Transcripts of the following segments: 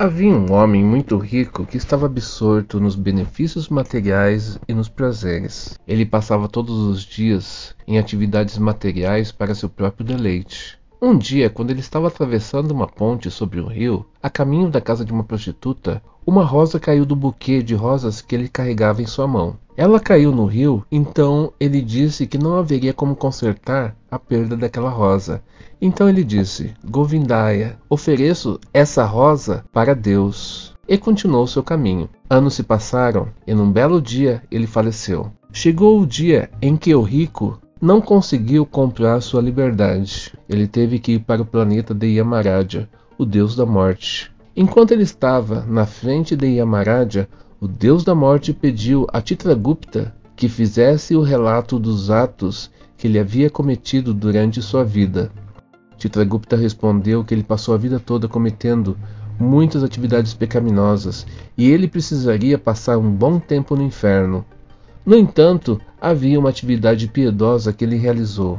Havia um homem muito rico que estava absorto nos benefícios materiais e nos prazeres. Ele passava todos os dias em atividades materiais para seu próprio deleite. Um dia, quando ele estava atravessando uma ponte sobre um rio, a caminho da casa de uma prostituta, uma rosa caiu do buquê de rosas que ele carregava em sua mão. Ela caiu no rio, então ele disse que não haveria como consertar a perda daquela rosa então ele disse: Govindaya, ofereço essa rosa para Deus. E continuou seu caminho. Anos se passaram e num belo dia ele faleceu. Chegou o dia em que o rico não conseguiu comprar sua liberdade. Ele teve que ir para o planeta de Yamaraja, o deus da morte. Enquanto ele estava na frente de Yamaraja, o deus da morte pediu a Titragupta que fizesse o relato dos atos que ele havia cometido durante sua vida. Chitragupta respondeu que ele passou a vida toda cometendo muitas atividades pecaminosas e ele precisaria passar um bom tempo no inferno. No entanto, havia uma atividade piedosa que ele realizou.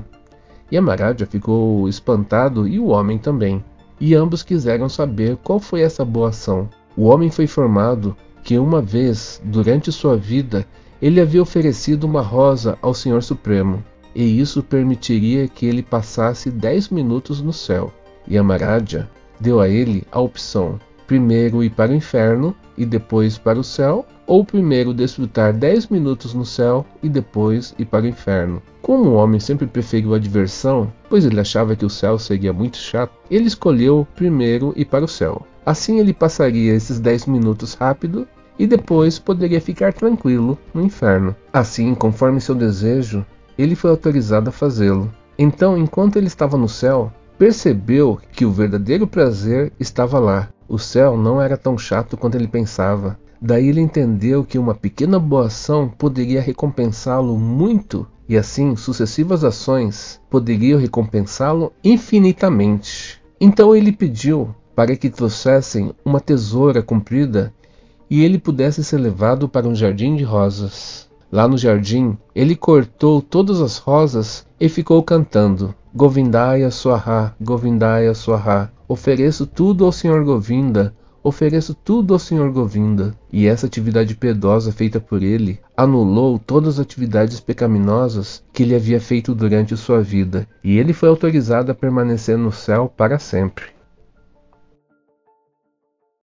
Yamaraja ficou espantado e o homem também, e ambos quiseram saber qual foi essa boa ação. O homem foi informado que uma vez, durante sua vida, ele havia oferecido uma rosa ao Senhor Supremo e isso permitiria que ele passasse dez minutos no céu. Yamaraja deu a ele a opção: primeiro ir para o inferno e depois para o céu, ou primeiro desfrutar dez minutos no céu e depois ir para o inferno. Como o homem sempre preferiu a diversão, pois ele achava que o céu seria muito chato, ele escolheu primeiro ir para o céu. Assim ele passaria esses dez minutos rápido e depois poderia ficar tranquilo no inferno. Assim, conforme seu desejo, ele foi autorizado a fazê-lo. Então, enquanto ele estava no céu, percebeu que o verdadeiro prazer estava lá. O céu não era tão chato quanto ele pensava. Daí ele entendeu que uma pequena boa ação poderia recompensá-lo muito, e assim sucessivas ações poderiam recompensá-lo infinitamente. Então ele pediu para que trouxessem uma tesoura comprida e ele pudesse ser levado para um jardim de rosas. Lá no jardim, ele cortou todas as rosas e ficou cantando: Govindaya Swaha, Govindaya Swaha. Ofereço tudo ao Senhor Govinda, ofereço tudo ao Senhor Govinda. E essa atividade piedosa feita por ele anulou todas as atividades pecaminosas que ele havia feito durante sua vida, e ele foi autorizado a permanecer no céu para sempre.